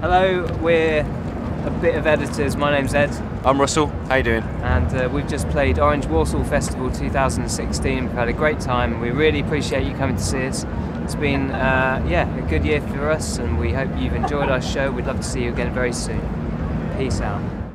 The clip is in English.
Hello, we're a bit of editors. My name's Ed, I'm Russell. How you doing? and uh, we've just played Orange Warsaw Festival 2016. We've had a great time. We really appreciate you coming to see us. It's been, uh, yeah, a good year for us, and we hope you've enjoyed our show. We'd love to see you again very soon. Peace out.